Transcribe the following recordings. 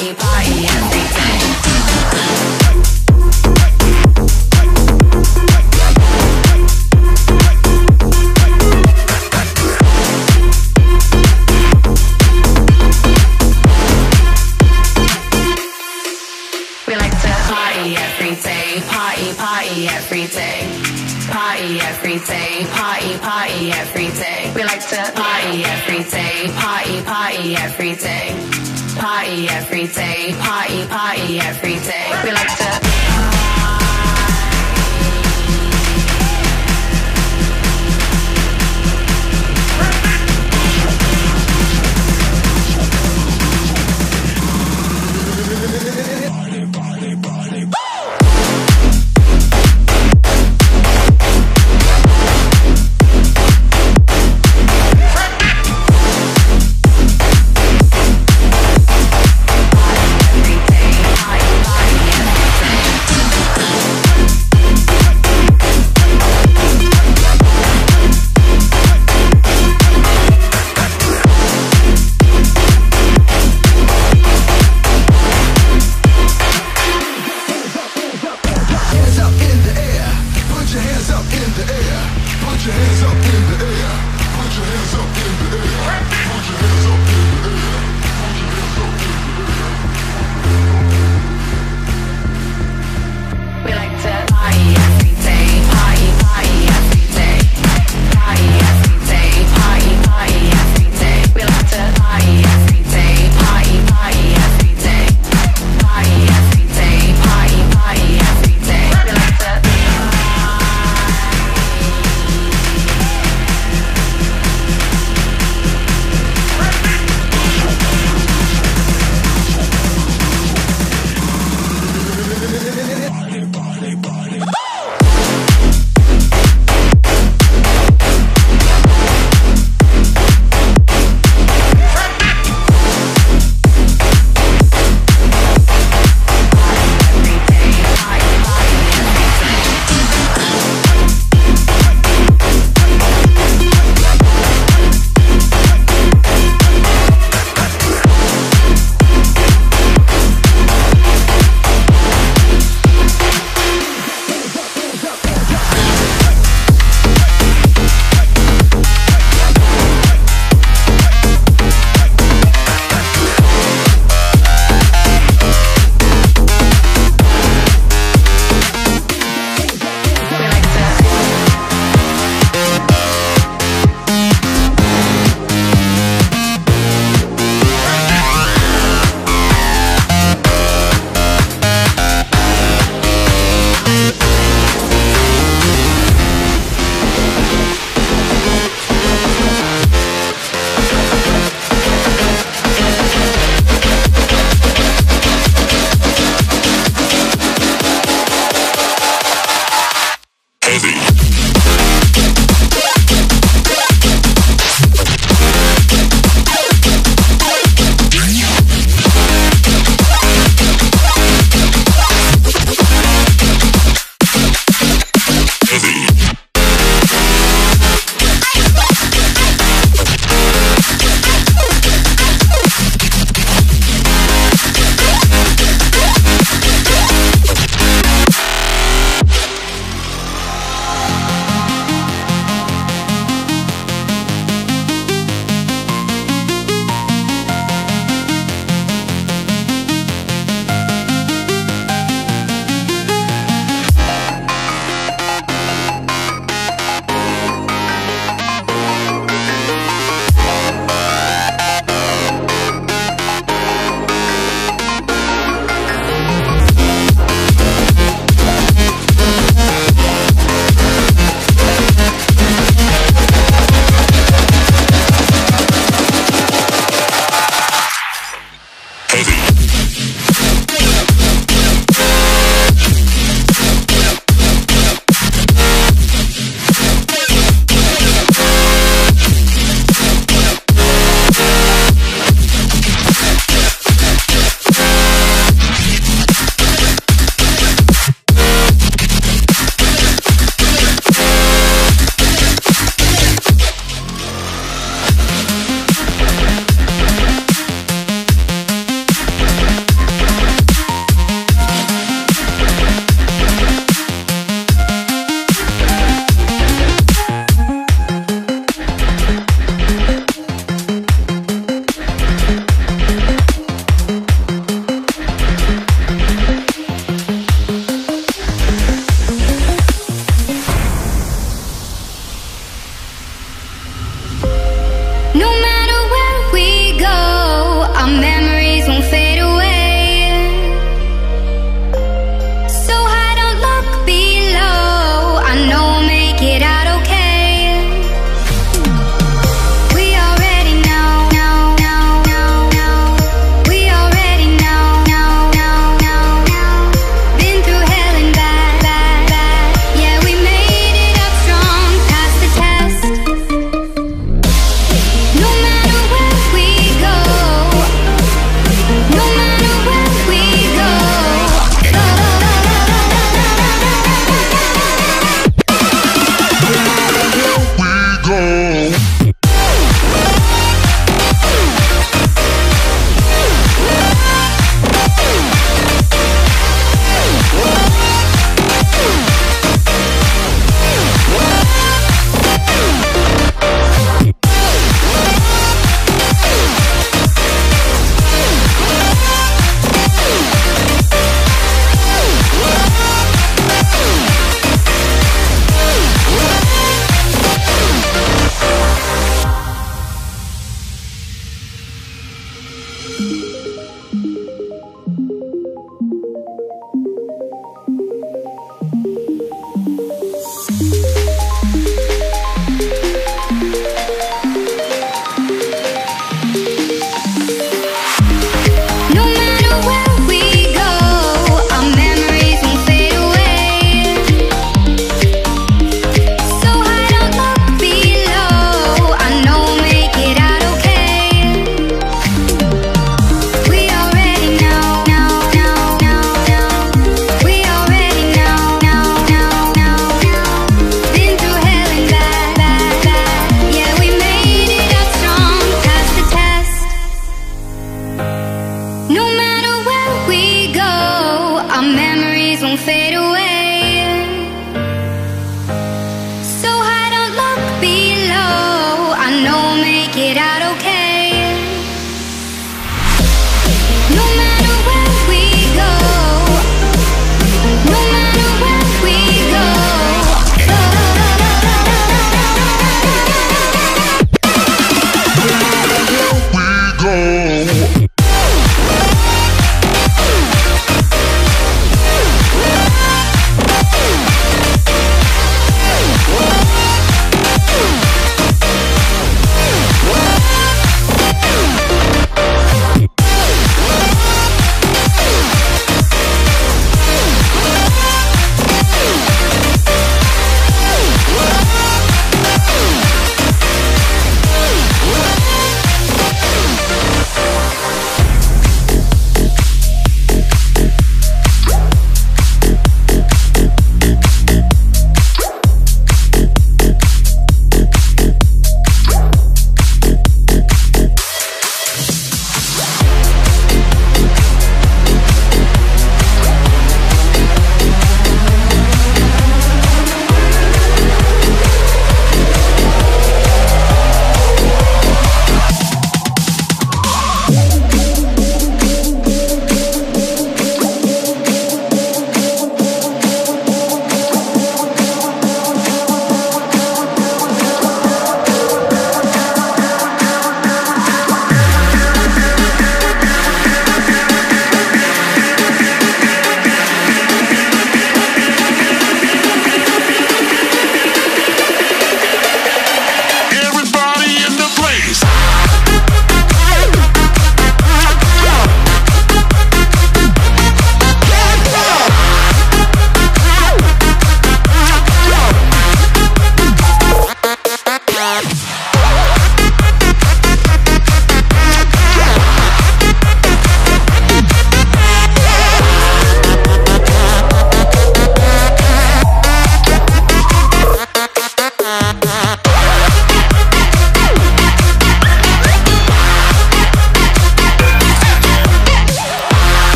party, party the. time. every day, party, party every day. We like to.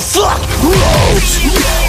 Fuck? out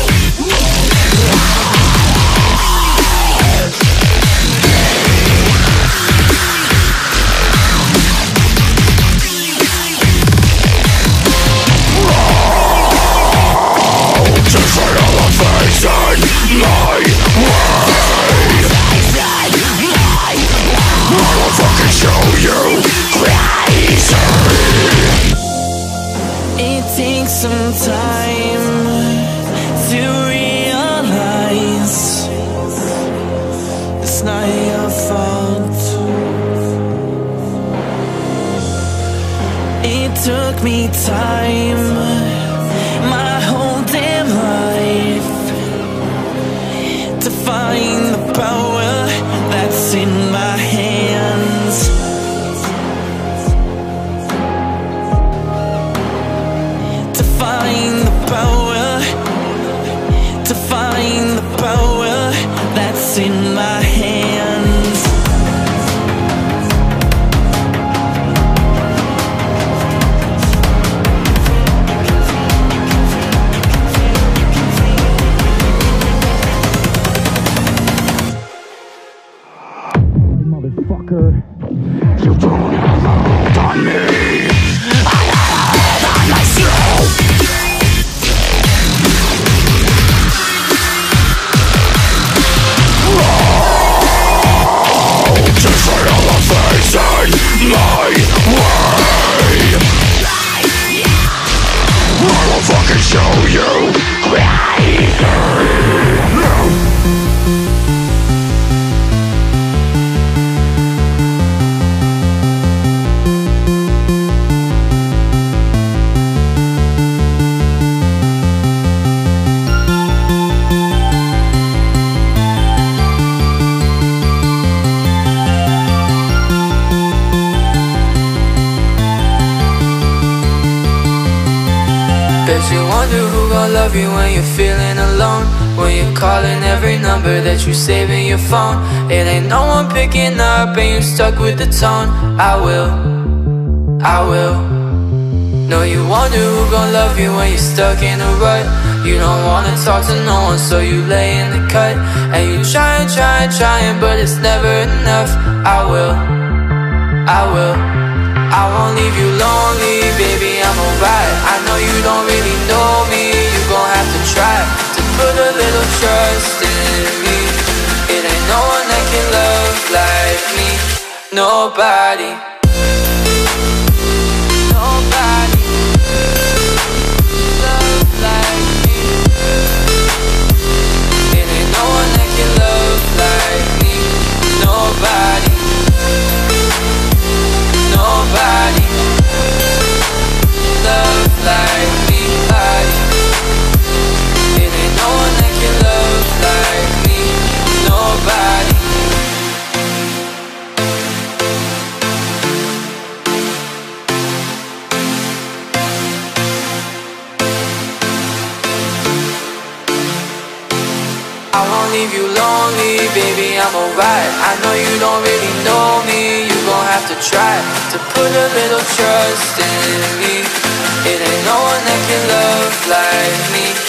Bet you wonder who gon' love you when you're feeling alone. When you're calling every number that you save in your phone. It ain't no one picking up and you're stuck with the tone. I will, I will. No, you wonder who gon' love you when you're stuck in a rut. You don't wanna talk to no one so you lay in the cut. And you try and trying, trying, trying but it's never enough. I will, I will. I won't leave you lonely, baby, I'm I know you don't really know me, you gon' have to try To put a little trust in me. It ain't no one that can love like me. Nobody Nobody I won't leave you lonely, baby, I'm alright. I know you don't really know me, you gon' have to try To put a little trust in me. It ain't no one that can love like me.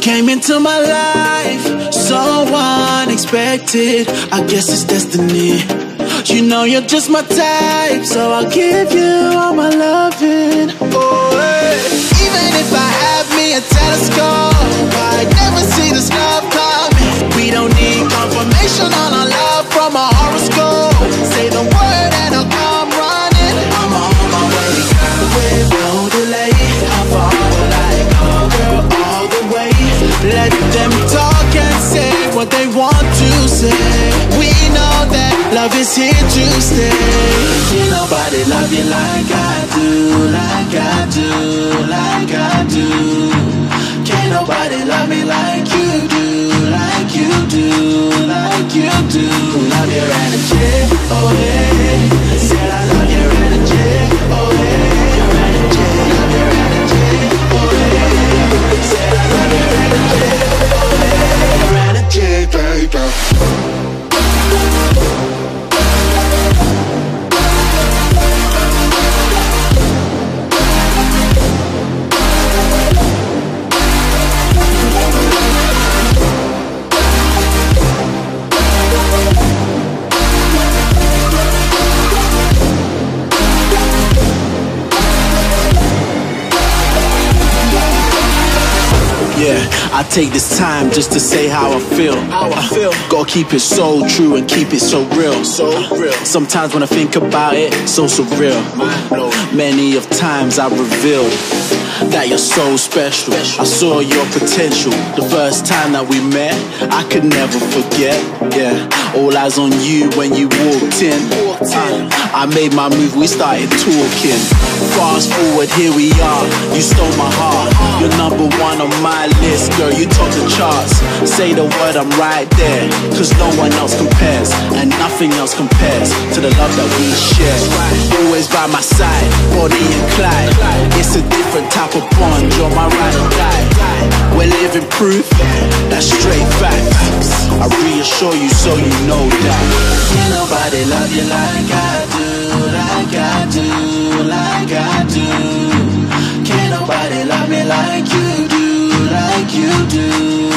came into my life so unexpected. I guess it's destiny. You know you're just my type, so I'll give you all my loving. Oh, hey. Even if I have me a telescope, I never see the stuff love is here to stay. Can nobody love you like I do, like I do, like I do. Can't nobody love me like you do, like you do, like you do. Love your energy, oh yeah. Said I love your energy, oh. Your energy, love your energy, oh. Said I love your energy, oh. Your oh energy, baby. I take this time just to say how I feel. How I feel. Gotta keep it so true and keep it so real. So real. Sometimes when I think about it, so surreal. Many of times I revealed that you're so special. I saw your potential the first time that we met. I could never forget. Yeah, all eyes on you when you walked in. Uh, I made my move, we started talking. Fast forward, here we are. You stole my heart. You're number one on my list, girl. You top the charts. Say the word, I'm right there. Cause no one else compares, and nothing else compares to the love that we share. Always by my side, Bonnie and Clyde. It's a different type of bond. You're my ride or die. We're living proof, that's straight facts. I reassure you so you know that. Can't nobody love you like I do, like I do, like I do. Can't nobody love me like you do, like you do,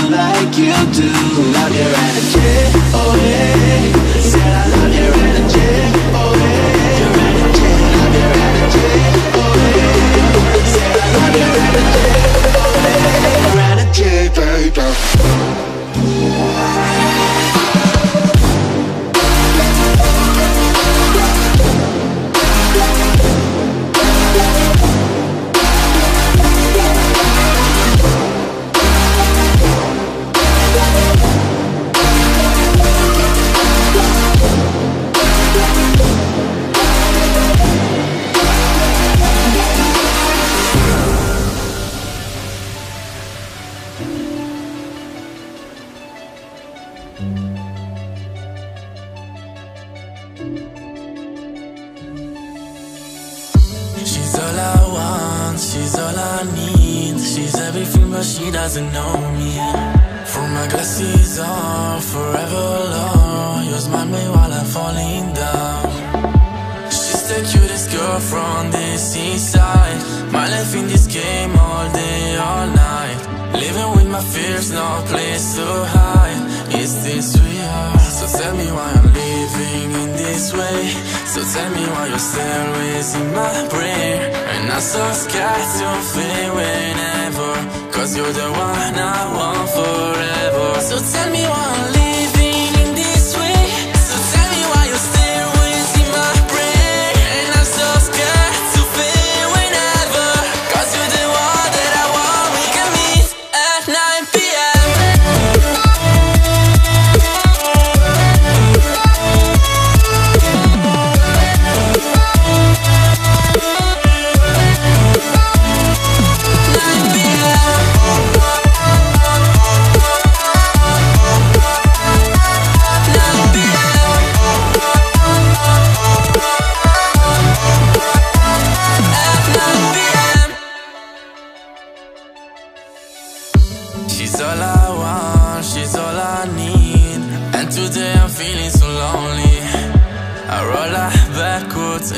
like you do. Love your energy, oh yeah. Said I love your energy, oh yeah. Your energy, love your energy, oh yeah. Said I love your energy, oh energy, baby.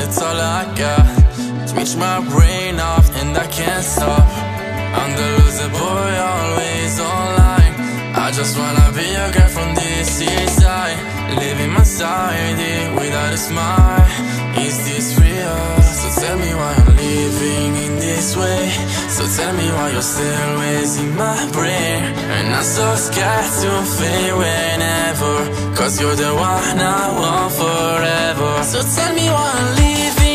it's all I got. Switch my brain off and I can't stop. I'm the loser boy, always online. I just wanna be a guy from this side, Living my side without a smile. Is this real? So tell me why I'm living in this way. So tell me why you're still raising my brain And I'm so scared to fade whenever. Cause you're the one I want forever. So tell me why I'm living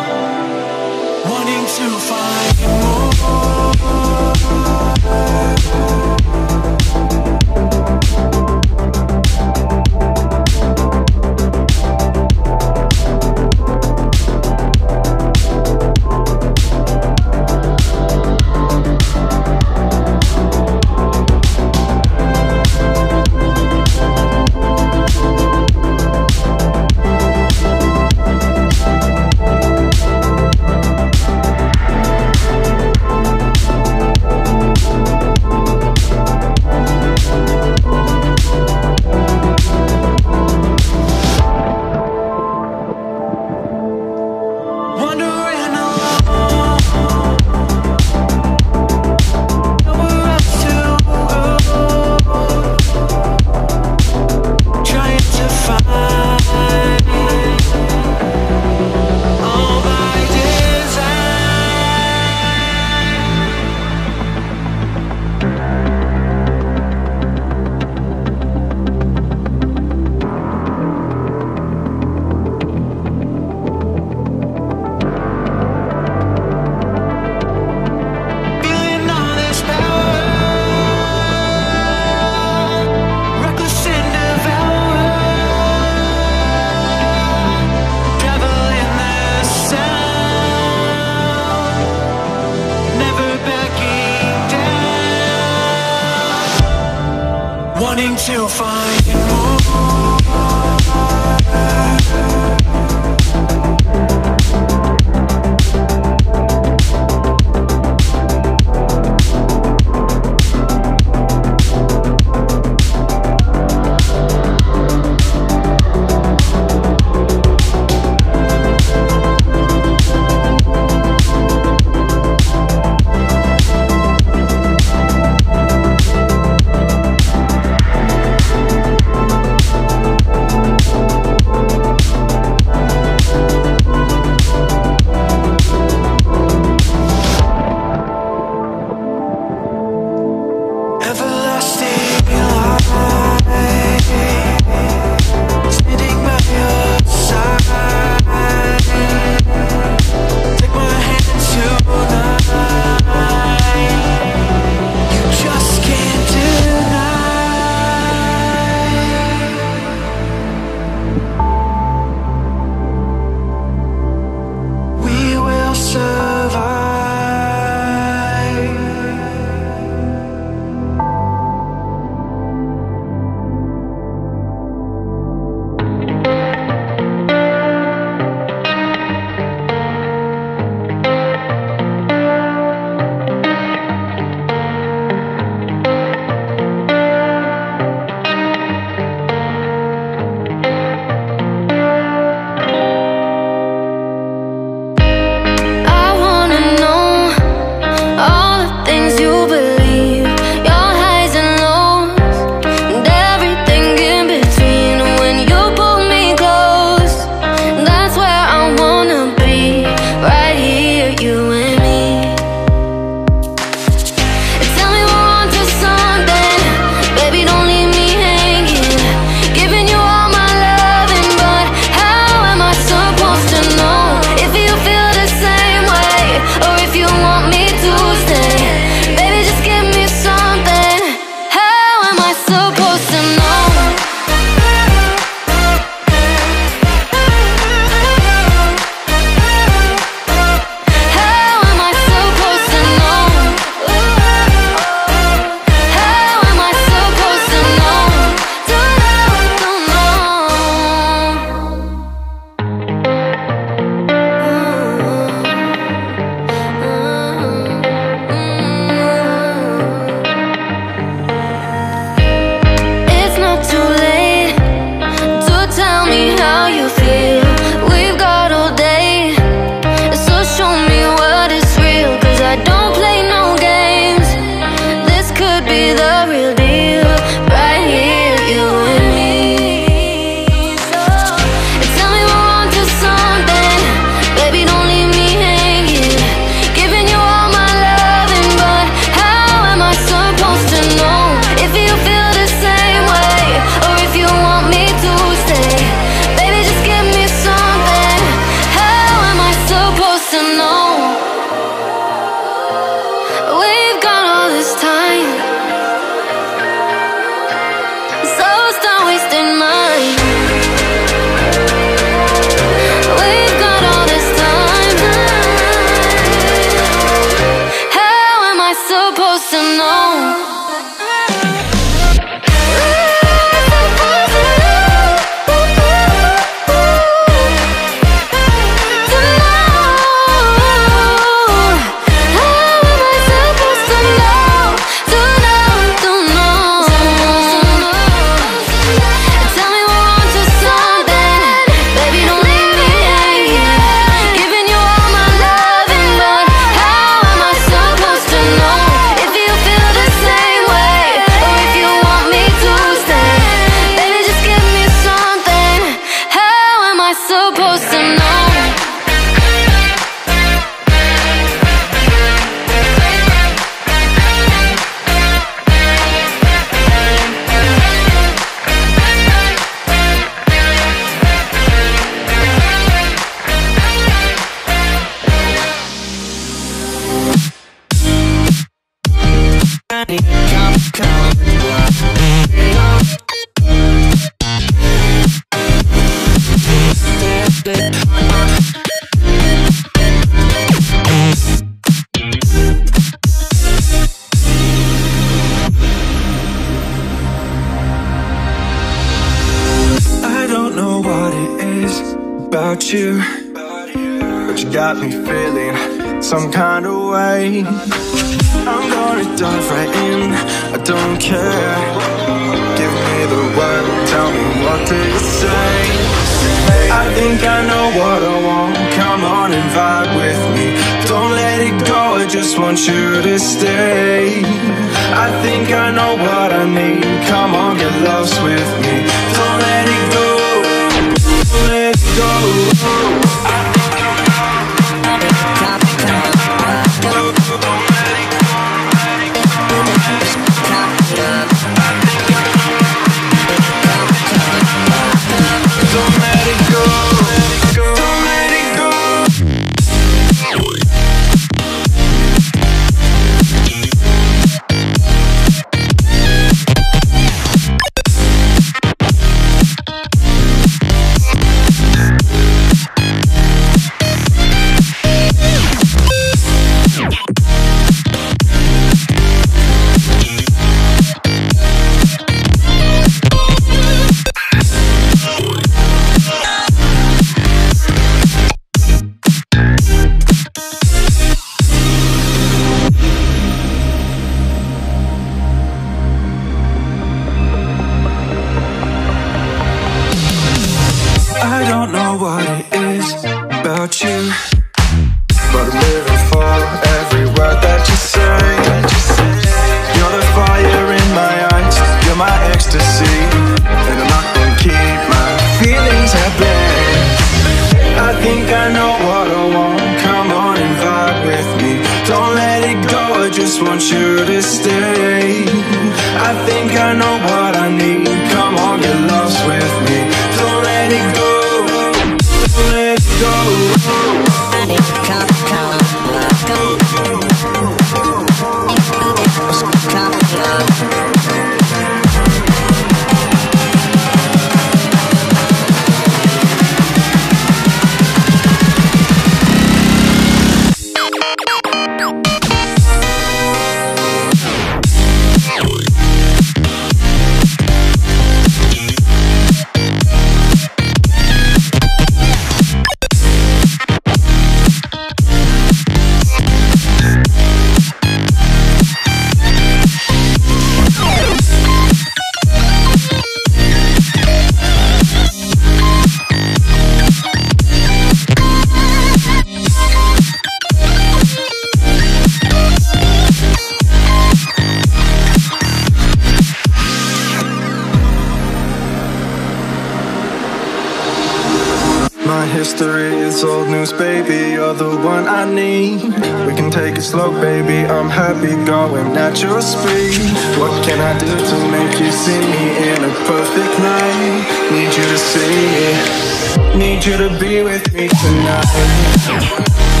I do to make you see me in a perfect night? Need you to see me. Need you to be with me tonight.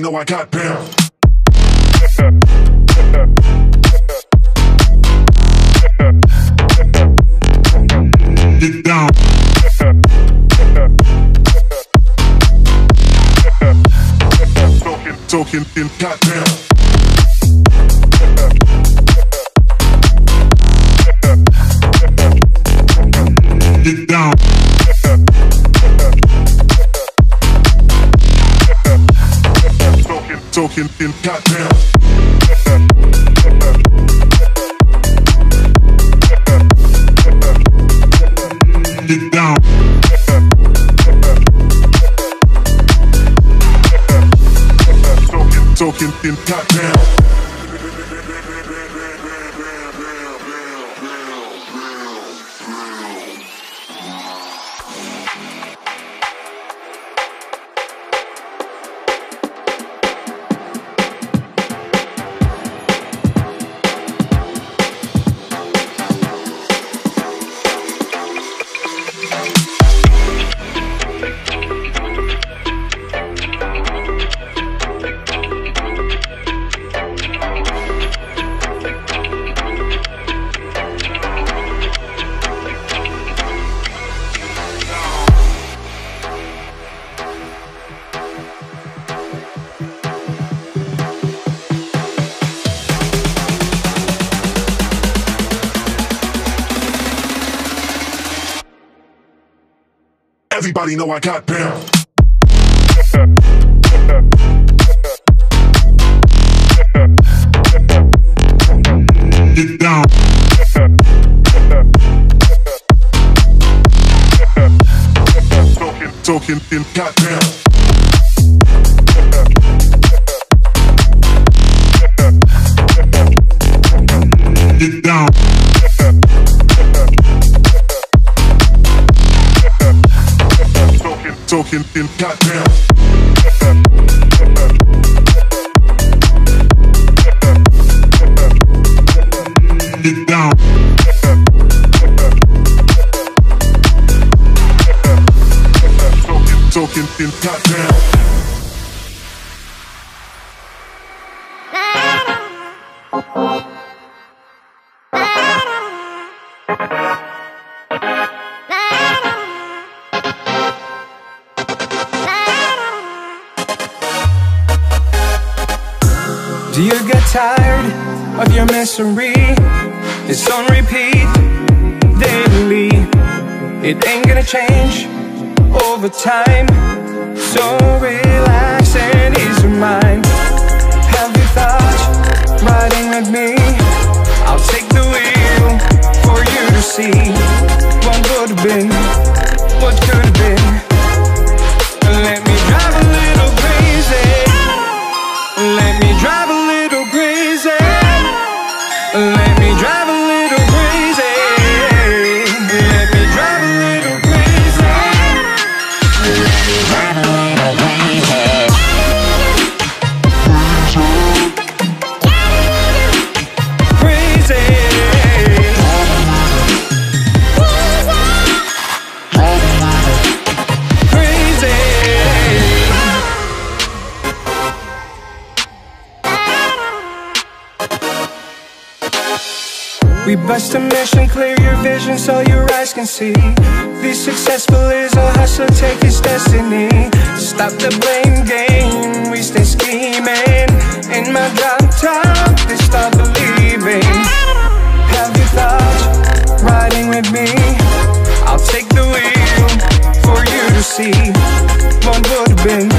already know I got bam. Get down. Talking, talking, goddamn. in, in goddamn. Everybody know I got pimp. Get down. Talking, talking, goddamn. Talking in goddamn. Misery? It's on repeat daily. It ain't gonna change over time. So relax and ease your mind. Have you thought riding with me? I'll take the wheel for you to see what We bust a mission, clear your vision so your eyes can see. Be successful is a hustle, take his destiny. Stop the blame game, we stay scheming. In my drop top, they start believing. Have you thought riding with me? I'll take the wheel for you to see what would have been,